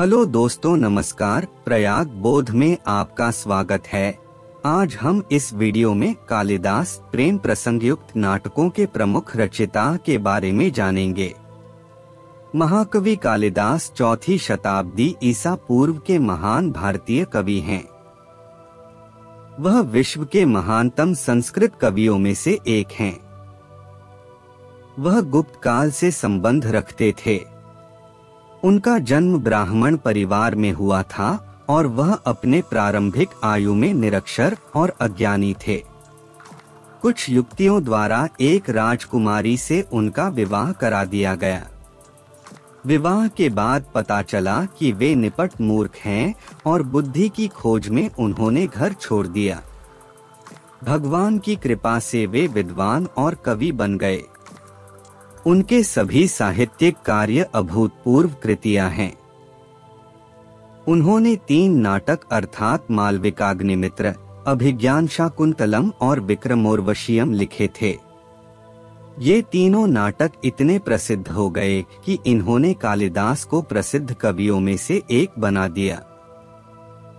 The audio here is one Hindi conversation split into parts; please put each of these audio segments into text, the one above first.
हेलो दोस्तों, नमस्कार प्रयाग बोध में आपका स्वागत है आज हम इस वीडियो में कालिदास प्रेम प्रसंग युक्त नाटकों के प्रमुख रचयिता के बारे में जानेंगे महाकवि कालिदास चौथी शताब्दी ईसा पूर्व के महान भारतीय कवि हैं। वह विश्व के महानतम संस्कृत कवियों में से एक हैं। वह गुप्त काल से संबंध रखते थे उनका जन्म ब्राह्मण परिवार में हुआ था और वह अपने प्रारंभिक आयु में निरक्षर और अज्ञानी थे। कुछ युक्तियों द्वारा एक राजकुमारी से उनका विवाह करा दिया गया। विवाह के बाद पता चला कि वे निपट मूर्ख हैं और बुद्धि की खोज में उन्होंने घर छोड़ दिया। भगवान की कृपा से वे विद्वान और कवि बन गए। उनके सभी साहित्यिक कार्य अभूतपूर्व कृतियाँ हैं। उन्होंने तीन नाटक अर्थात मालविकाग्निमित्र अभिज्ञान शाकुंतलम और विक्रमोर्वशियम लिखे थे। ये तीनों नाटक इतने प्रसिद्ध हो गए कि इन्होंने कालिदास को प्रसिद्ध कवियों में से एक बना दिया।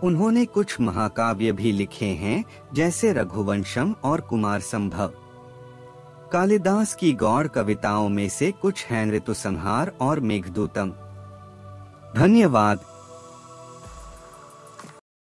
उन्होंने कुछ महाकाव्य भी लिखे हैं, जैसे रघुवंशम और कुमार संभव कालिदास की गौड़ कविताओं में से कुछ हैं ऋतु संहार और मेघदूतम। धन्यवाद।